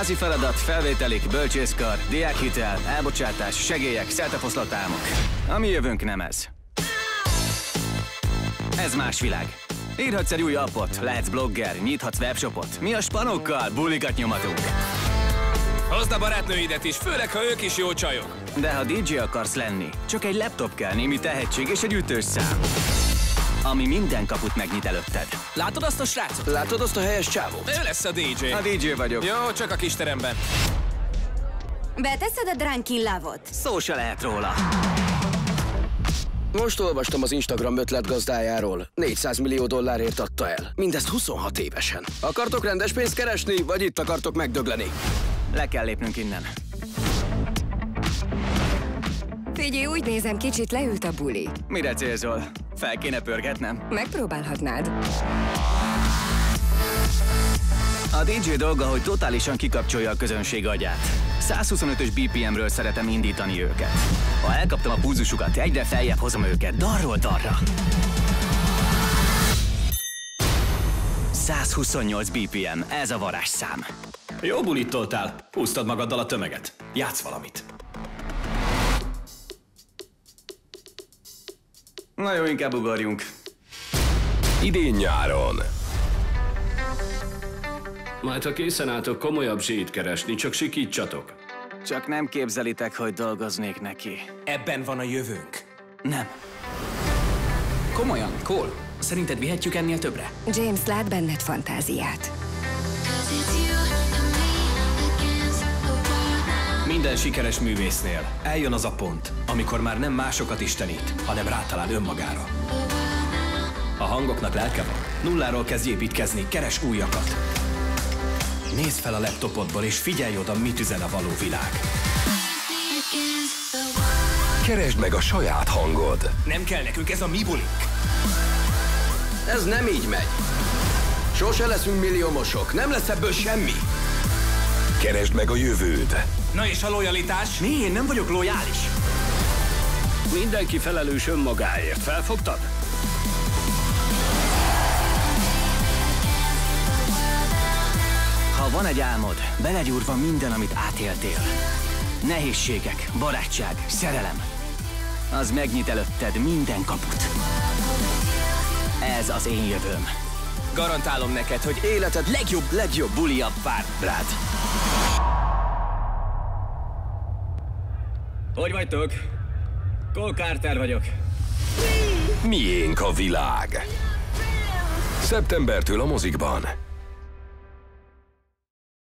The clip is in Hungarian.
Házi feladat, felvételik, bölcsészkar, diákhitel, elbocsátás, segélyek, szeltefoszlatálmok. A mi jövőnk nem ez. Ez más világ. Írhatsz egy új appot, lehetsz blogger, nyithatsz webshopot. Mi a spanokkal bulikat nyomatunk. Hozd a barátnőidet is, főleg ha ők is jó csajok. De ha DJ akarsz lenni, csak egy laptop kell, némi tehetség és egy ütős szám. Ami minden kaput megnyit előtted. Látod azt a srácot? Látod azt a helyes csávót? Ő lesz a DJ. A DJ vagyok. Jó, csak a kis teremben. Beteszed a dránkillávot? Szó se lehet róla. Most olvastam az Instagram ötletgazdájáról. 400 millió dollárért adta el. Mindezt 26 évesen. Akartok rendes pénzt keresni, vagy itt akartok megdögleni? Le kell lépnünk innen. Figyelj, úgy nézem, kicsit leült a buli. Mire célzol? Fel kéne pörgetnem? Megpróbálhatnád. A DJ dolga, hogy totálisan kikapcsolja a közönség agyát. 125-ös BPM-ről szeretem indítani őket. Ha elkaptam a pulzusukat, egyre feljebb hozom őket, darról darra. 128 BPM, ez a varázsszám. Jó bulit toltál. Húztad magaddal a tömeget. Játsz valamit. Na jó, inkább ugorjunk. Idén nyáron. Majd ha készen álltok komolyabb zsét keresni, csak sikítsatok. Csak nem képzelitek, hogy dolgoznék neki. Ebben van a jövőnk. Nem. Komolyan, Cole, szerinted vihetjük ennél többre? James lát benned fantáziát. Minden sikeres művésznél eljön az a pont, amikor már nem másokat istenít, hanem rátalál önmagára. A hangoknak lelke van. Nulláról kezdj építkezni, keres újakat. Nézd fel a laptopodból és figyelj oda, mit üzen a való világ. Keresd meg a saját hangod. Nem kell nekünk ez a mi bulink. Ez nem így megy. Sose leszünk milliómosok, nem lesz ebből semmi. Keresd meg a jövőd. Na és a lojalitás? Mi? Én nem vagyok lojális. Mindenki felelős önmagáért. Felfogtad? Ha van egy álmod, belegyúrva minden, amit átéltél. Nehézségek, barátság, szerelem. Az megnyit előtted minden kaput. Ez az én jövőm. Garantálom neked, hogy Életed legjobb, legjobb bulia vár rád. Hogy vagytok? Cole Carter vagyok. Miénk a világ. Szeptembertől a mozikban.